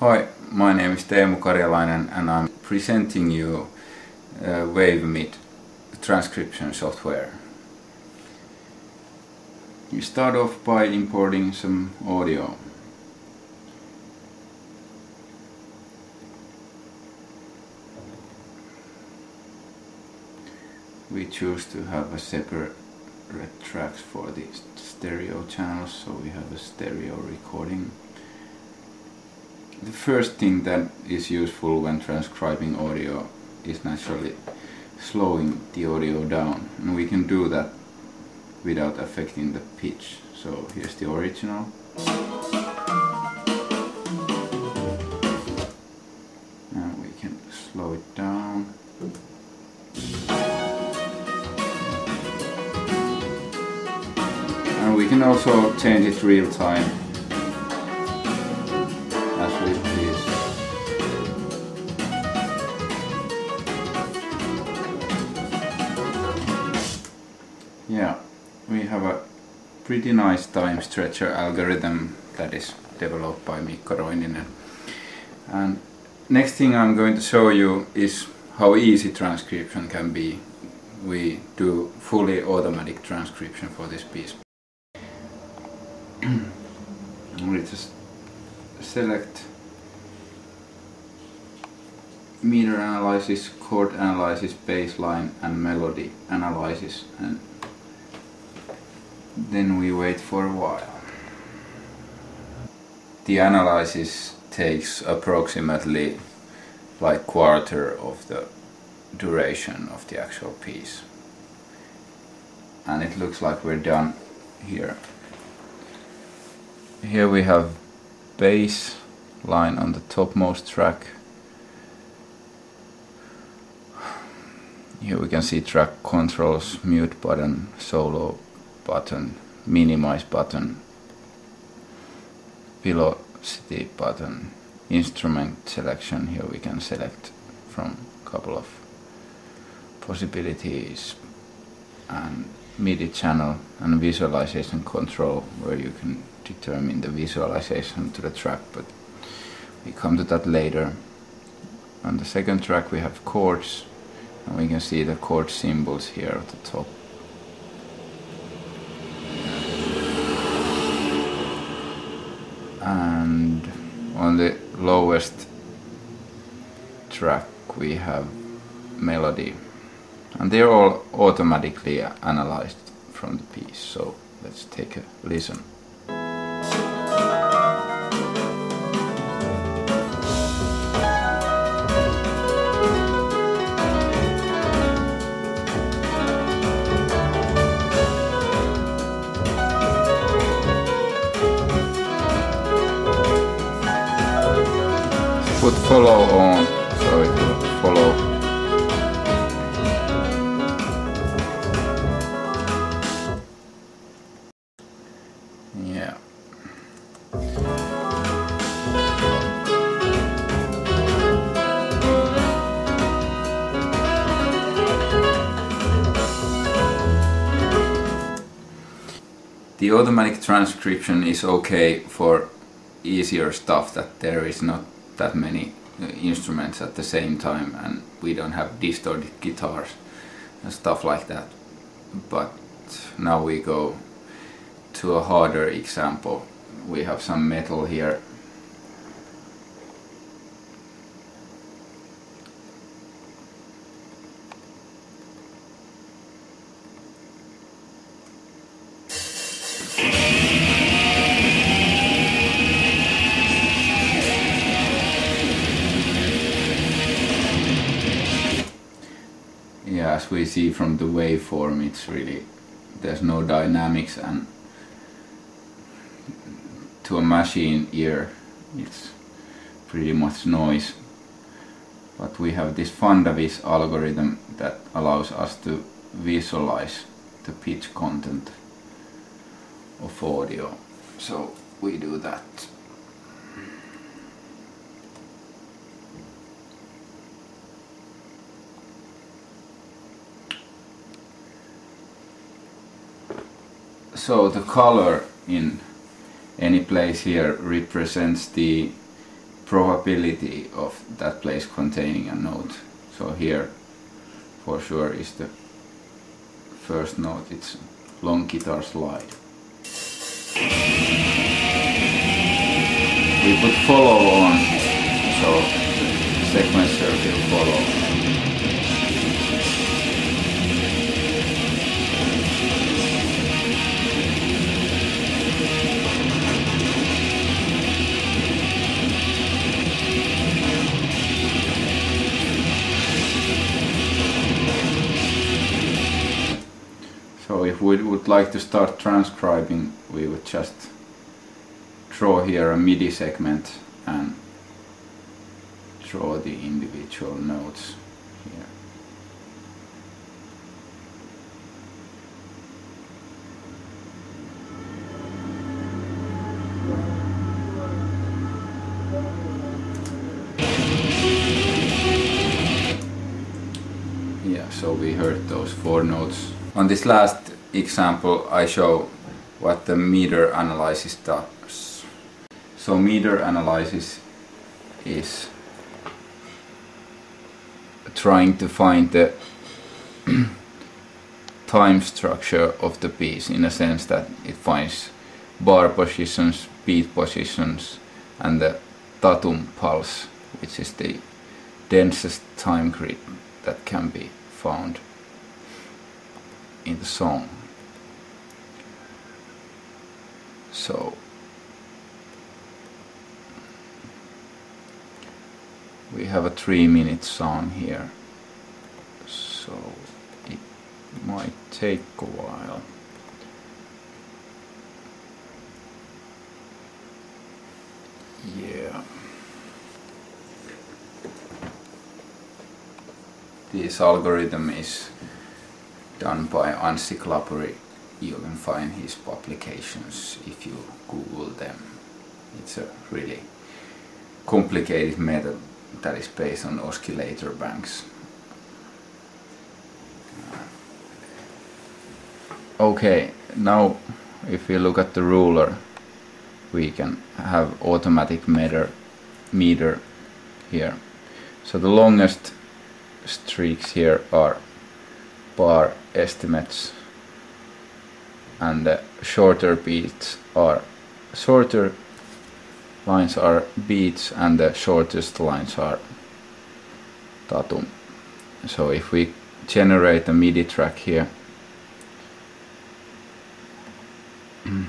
Hi, my name is Teemu Karjalainen and I'm presenting you uh, WaveMid transcription software. You start off by importing some audio. We choose to have a separate tracks for the stereo channels so we have a stereo recording. The first thing that is useful when transcribing audio is naturally slowing the audio down and we can do that without affecting the pitch. So here's the original. And we can slow it down. Can also change it real time please. Yeah, we have a pretty nice time stretcher algorithm that is developed by Mikko Roininen. And next thing I'm going to show you is how easy transcription can be. We do fully automatic transcription for this piece. we just select meter analysis, chord analysis, bassline and melody analysis and then we wait for a while. The analysis takes approximately like quarter of the duration of the actual piece and it looks like we're done here. Here we have bass line on the topmost track. Here we can see track controls, mute button, solo button, minimize button, velocity button, instrument selection. Here we can select from a couple of possibilities and MIDI channel and visualization control where you can determine the visualization to the track but we come to that later. On the second track we have chords and we can see the chord symbols here at the top. And on the lowest track we have melody and they're all automatically analyzed from the piece so let's take a listen. Put follow on The automatic transcription is okay for easier stuff that there is not that many uh, instruments at the same time and we don't have distorted guitars and stuff like that. But now we go to a harder example. We have some metal here. We see from the waveform, it's really there's no dynamics and to a machine ear it's pretty much noise. But we have this FundaVis algorithm that allows us to visualize the pitch content of audio. So we do that so the color in any place here represents the probability of that place containing a note. So here for sure is the first note, it's long guitar slide. We put follow on, so the sequencer will follow. If we would like to start transcribing, we would just draw here a MIDI segment and draw the individual notes here. Yeah, so we heard those four notes. On this last example I show what the meter analysis does. So meter analysis is trying to find the time structure of the piece in a sense that it finds bar positions, beat positions and the tatum pulse which is the densest time grid that can be found in the song. So we have a three minute song here. So it might take a while. Yeah. This algorithm is done by Anssi Klapuri you can find his publications if you google them. It's a really complicated method that is based on oscillator banks. Okay now if we look at the ruler we can have automatic meter meter here. So the longest streaks here are bar estimates and the shorter beats are shorter lines are beats and the shortest lines are tatum so if we generate a MIDI track here.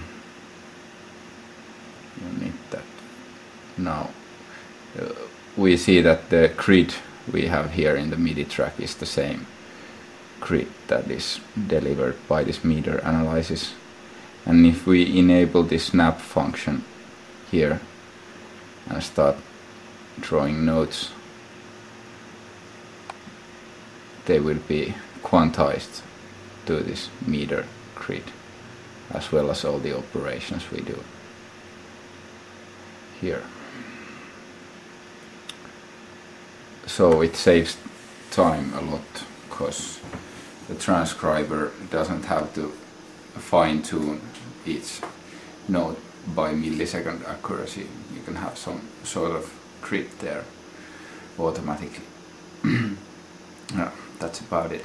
You need that. Now uh, we see that the grid we have here in the MIDI track is the same grid that is delivered by this meter analysis. And if we enable this snap function here and start drawing notes they will be quantized to this meter grid as well as all the operations we do here. So it saves time a lot because the transcriber doesn't have to fine-tune each note by millisecond accuracy. You can have some sort of grid there automatically. yeah, that's about it.